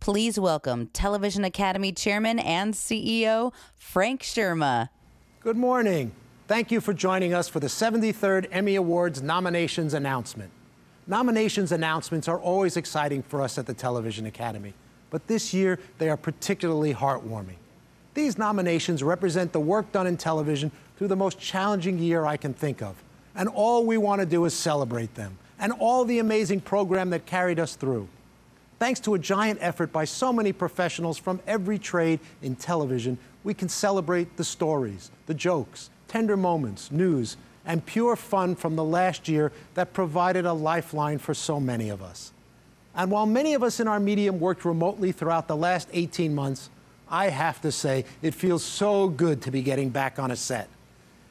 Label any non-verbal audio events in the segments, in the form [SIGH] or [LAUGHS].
Please welcome Television Academy Chairman and CEO Frank Scherma. Good morning. Thank you for joining us for the 73rd Emmy Awards nominations announcement. Nominations announcements are always exciting for us at the Television Academy, but this year they are particularly heartwarming. These nominations represent the work done in television through the most challenging year I can think of, and all we want to do is celebrate them and all the amazing program that carried us through. Thanks to a giant effort by so many professionals from every trade in television, we can celebrate the stories, the jokes, tender moments, news, and pure fun from the last year that provided a lifeline for so many of us. And while many of us in our medium worked remotely throughout the last 18 months, I have to say it feels so good to be getting back on a set.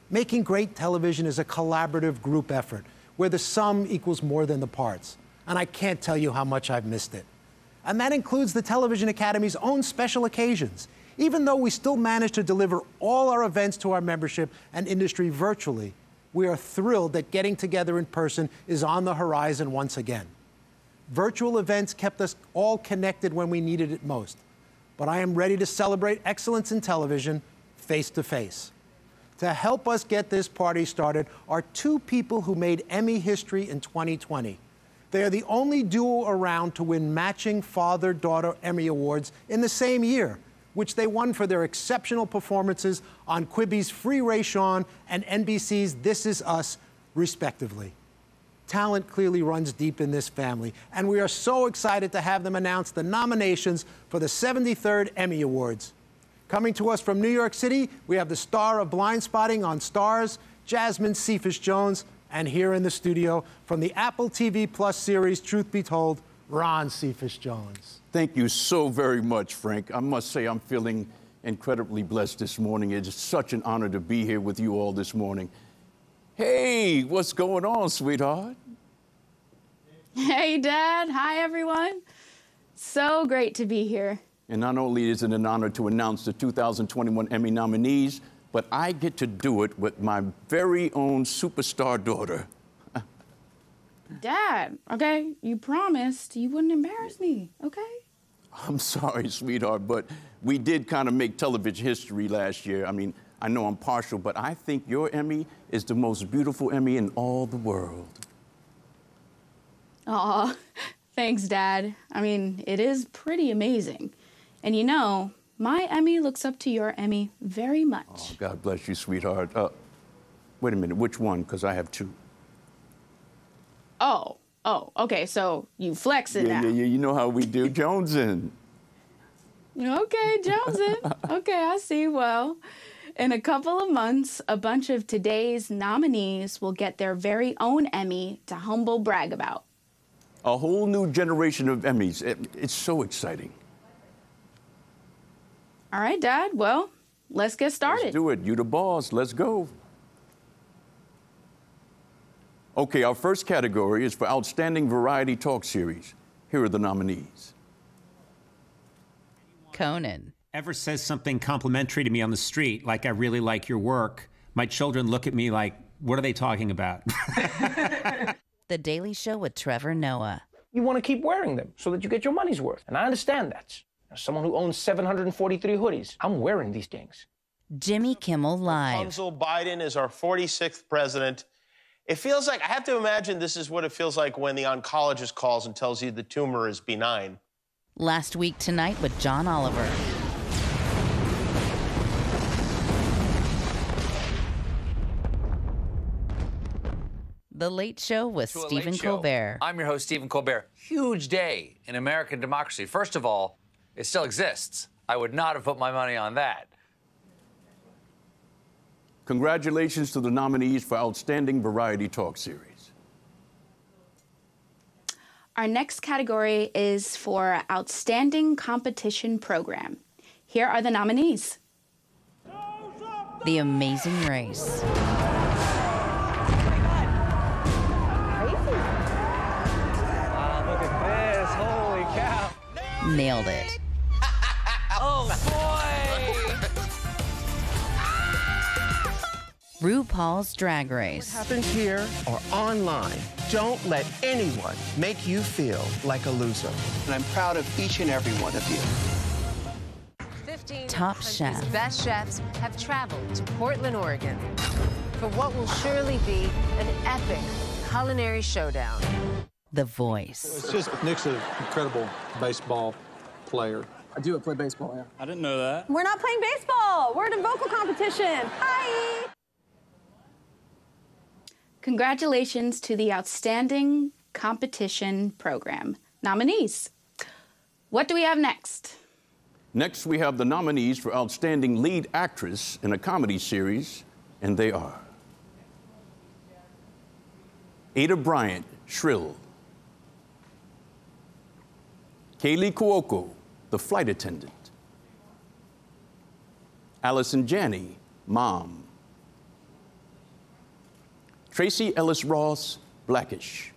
Making great television is a collaborative group effort where the sum equals more than the parts. And I can't tell you how much I've missed it. And that includes the Television Academy's own special occasions. Even though we still manage to deliver all our events to our membership and industry virtually, we are thrilled that getting together in person is on the horizon once again. Virtual events kept us all connected when we needed it most. But I am ready to celebrate excellence in television face to face. To help us get this party started are two people who made Emmy history in 2020. They are the only duo around to win matching father daughter Emmy Awards in the same year, which they won for their exceptional performances on Quibi's Free Rayshawn and NBC's This Is Us, respectively. Talent clearly runs deep in this family, and we are so excited to have them announce the nominations for the 73rd Emmy Awards. Coming to us from New York City, we have the star of Blindspotting on Starz, Jasmine Cephas Jones, and here in the studio from the Apple TV Plus series Truth Be Told, Ron Cephas Jones. Thank you so very much, Frank. I must say, I'm feeling incredibly blessed this morning. It's such an honor to be here with you all this morning. Hey, what's going on, sweetheart? Hey, Dad. Hi, everyone. So great to be here. And not only is it an honor to announce the 2021 Emmy nominees, but I get to do it with my very own superstar daughter. Dad, okay, you promised you wouldn't embarrass me, okay? I'm sorry, sweetheart, but we did kind of make television history last year. I mean, I know I'm partial, but I think your Emmy is the most beautiful Emmy in all the world. Aw, [LAUGHS] thanks, Dad. I mean, it is pretty amazing. And you know, my Emmy looks up to your Emmy very much. Oh, God bless you, sweetheart. Uh, wait a minute, which one? Because I have two. Oh, oh, okay, so you flex it yeah, now. Yeah, yeah, you know how we do, [LAUGHS] Jonesin. Okay, Jonesin. [LAUGHS] okay, I see. Well, in a couple of months, a bunch of today's nominees will get their very own Emmy to humble brag about. A whole new generation of Emmys. It, it's so exciting. All right, Dad. Well, let's get started. Let's do it. You the boss. Let's go. Okay, our first category is for Outstanding Variety Talk Series. Here are the nominees Conan. Ever says something complimentary to me on the street, like I really like your work, my children look at me like, what are they talking about? [LAUGHS] The Daily Show with Trevor Noah. you want to keep wearing them so that you get your money's worth. And I understand that. As someone who owns 743 hoodies, I'm wearing these things. Jimmy Kimmel Live. Rapunzel Biden is our 46th president. It feels like, I have to imagine this is what it feels like when the oncologist calls and tells you the tumor is benign. Last week tonight with John Oliver. The Late Show with Stephen late show. Colbert. I'm your host, Stephen Colbert. Huge day in American democracy. First of all, it still exists. I would not have put my money on that. Congratulations to the nominees for Outstanding Variety Talk Series. Our next category is for Outstanding Competition Program. Here are the nominees. The Amazing Race. Wow, look at this. Holy cow. Nailed it. RuPaul's Drag Race. happens here or online, don't let anyone make you feel like a loser. And I'm proud of each and every one of you. Top Chef. best chefs have traveled to Portland, Oregon for what will surely be an epic culinary showdown. The Voice. It's just Nick's an incredible baseball player. I do play baseball, yeah. I didn't know that. We're not playing baseball. We're in a vocal competition. Hi. Congratulations to the Outstanding Competition Program nominees. What do we have next? Next, we have the nominees for Outstanding Lead Actress in a Comedy Series, and they are Aidy Bryant, Shrill, Kaley Cuoco, The Flight Attendant, Allison Janney, Mom, Tracee Ellis Ross, Blackish,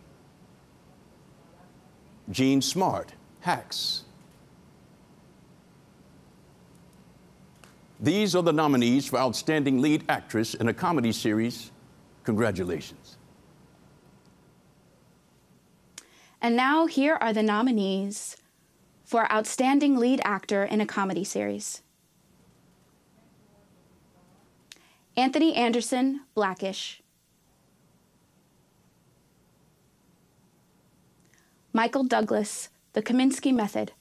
Jean Smart, Hacks. These are the nominees for Outstanding Lead Actress in a Comedy Series. Congratulations. And now here are the nominees for Outstanding Lead Actor in a Comedy Series Anthony Anderson, Blackish. Michael Douglas, The Kaminsky Method.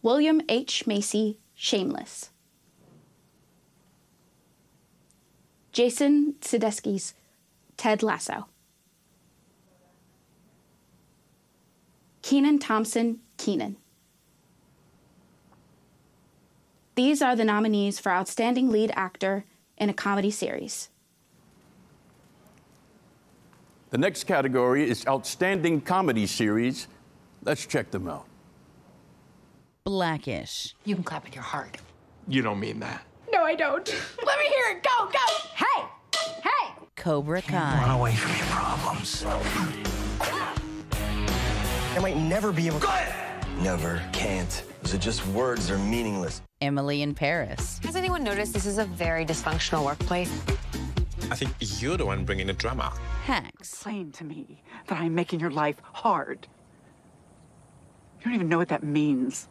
William H. Macy, Shameless. Jason Sudeikis, Ted Lasso. Kenan Thompson, Kenan. These are the nominees for Outstanding Lead Actor in a Comedy Series. The next category is Outstanding Comedy Series. Let's check them out. Blackish. You can clap with your heart. You don't mean that. No, I don't. [LAUGHS] Let me hear it. Go, go. Hey, hey. Cobra Kai. Run away from your problems. I might never be able to. Never, can't. Those are just words, they're meaningless. Emily in Paris. Has anyone noticed this is a very dysfunctional workplace? I think you're the one bringing the drama. Hacks. Explain to me that I'm making your life hard. You don't even know what that means.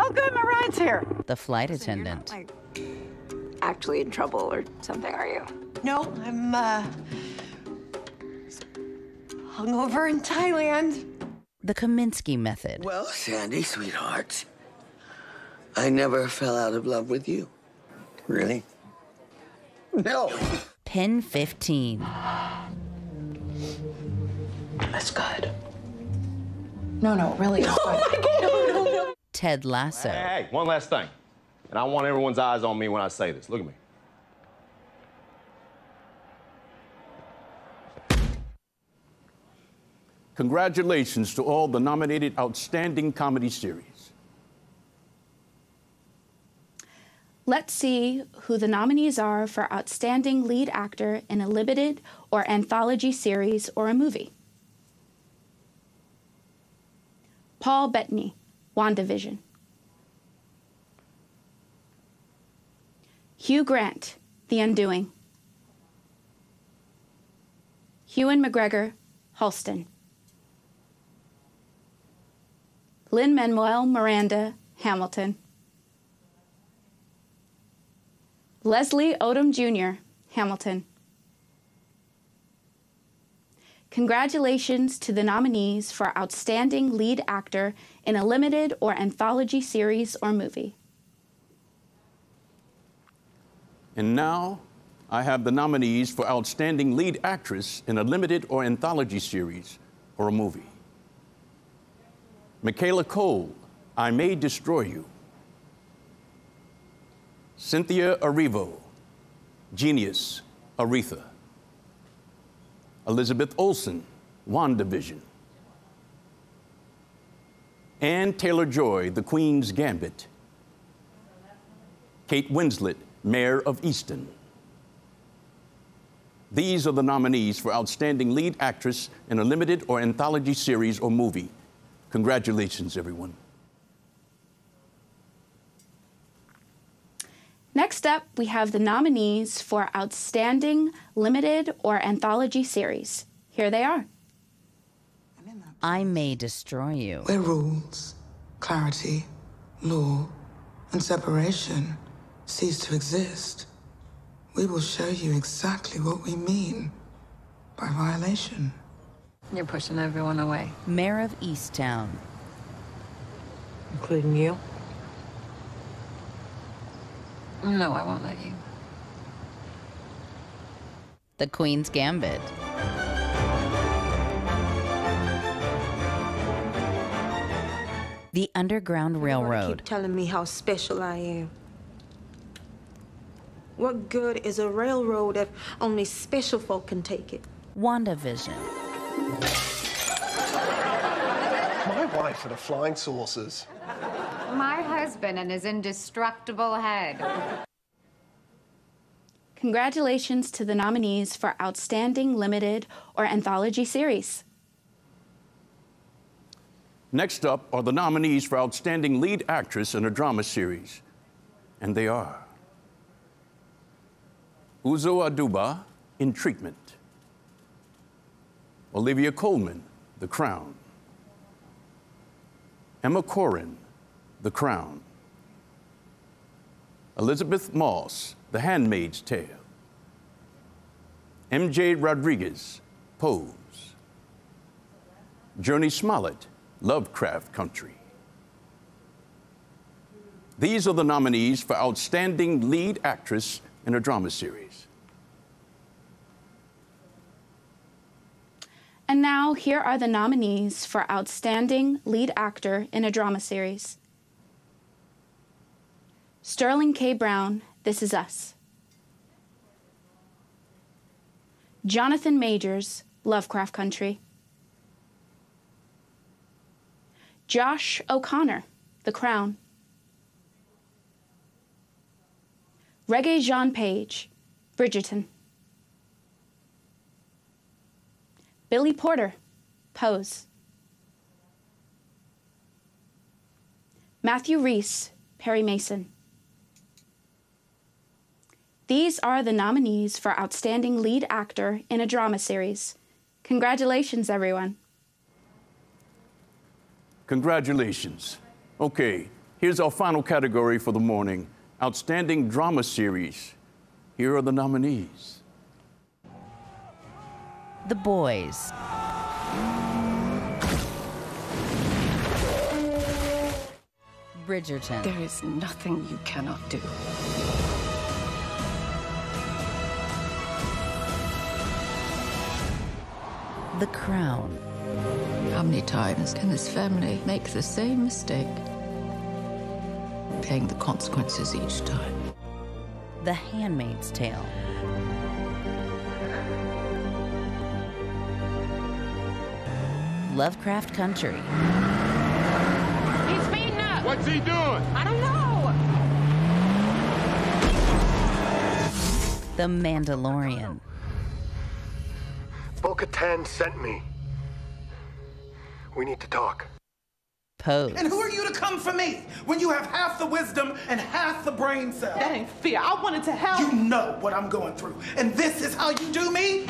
Oh, good, my ride's here. The Flight Attendant. Like, actually in trouble or something, are you? No, I'm uh hungover in Thailand. The Kaminsky Method. Well, Sandy, sweetheart, I never fell out of love with you. Really? No. PEN15. That's good. No, no, really, it's [LAUGHS] oh good. Ted Lasso. Hey, one last thing. And I want everyone's eyes on me when I say this. Look at me. Congratulations to all the nominated Outstanding Comedy Series. Let's see who the nominees are for Outstanding Lead Actor in a Limited or Anthology Series or a Movie. Paul Bettany, WandaVision. Hugh Grant, The Undoing. Ewan McGregor, Halston. Lin-Manuel Miranda, Hamilton. Leslie Odom Jr., Hamilton. Congratulations to the nominees for Outstanding Lead Actor in a Limited or Anthology Series or Movie. And now I have the nominees for Outstanding Lead Actress in a Limited or Anthology Series or a Movie. Michaela Coel, I May Destroy You. Cynthia Erivo, Genius, Aretha. Elizabeth Olsen, WandaVision. Anya Taylor-Joy, The Queen's Gambit. Kate Winslet, Mare of Easttown. These are the nominees for Outstanding Lead Actress in a Limited or Anthology Series or Movie. Congratulations, everyone. Next up, we have the nominees for Outstanding Limited or Anthology Series. Here they are. I May Destroy You. Where rules, clarity, law, and separation cease to exist, we will show you exactly what we mean by violation. You're pushing everyone away. Mare of Easttown. Including you? No, I won't let you. The Queen's Gambit. The Underground Railroad. Keep telling me how special I am. What good is a railroad if only special folk can take it? WandaVision. My wife and her flying saucers. My husband and his indestructible head. Congratulations to the nominees for Outstanding Limited or Anthology Series. Next up are the nominees for Outstanding Lead Actress in a Drama Series. And they are Uzo Aduba in Treatment, Olivia Colman, The Crown, Emma Corrin, The Crown, Elisabeth Moss, The Handmaid's Tale, MJ Rodriguez, Pose, Jurnee Smollett, Lovecraft Country. These are the nominees for Outstanding Lead Actress in a Drama Series. And now, here are the nominees for Outstanding Lead Actor in a Drama Series Sterling K. Brown, This Is Us. Jonathan Majors, Lovecraft Country. Josh O'Connor, The Crown. Regé-Jean Page, Bridgerton. Billy Porter, Pose. Matthew Rhys, Perry Mason. These are the nominees for Outstanding Lead Actor in a Drama Series. Congratulations, everyone. Congratulations. Okay, here's our final category for the morning Outstanding Drama Series. Here are the nominees The Boys. Bridgerton. There is nothing you cannot do. The Crown. How many times can this family make the same mistake? Paying the consequences each time. The Handmaid's Tale. Lovecraft Country. He's speeding up. What's he doing? I don't know. The Mandalorian. Bo Katan sent me. We need to talk. Pose. And who are you to come for me when you have half the wisdom and half the brain cell? That ain't fair. I wanted to help. You know what I'm going through. And this is how you do me?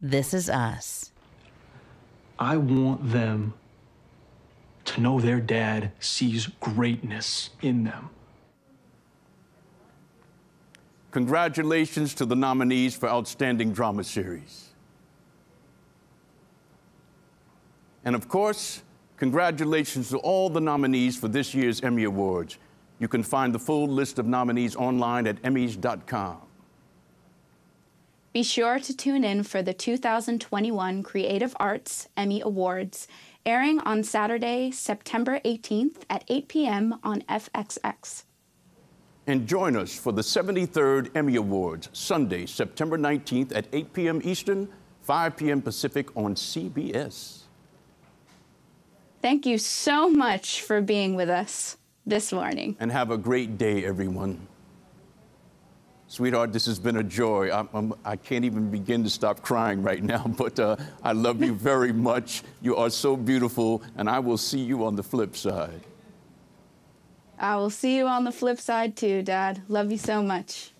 This is us. I want them to know their dad sees greatness in them. Congratulations to the nominees for Outstanding Drama Series. And of course, congratulations to all the nominees for this year's Emmy Awards. You can find the full list of nominees online at Emmys.com. Be sure to tune in for the 2021 Creative Arts Emmy Awards, airing on Saturday, September 18th at 8 p.m. on FXX. And join us for the 73rd Emmy Awards, Sunday, September 19th at 8 p.m. Eastern, 5 p.m. Pacific on CBS. Thank you so much for being with us this morning. And have a great day, everyone. Sweetheart, this has been a joy. I'm, I'm, I can not even begin to stop crying right now, [LAUGHS] but uh, I love you very much. You are so beautiful, and I will see you on the flip side. I will see you on the flip side too, Dad. Love you so much.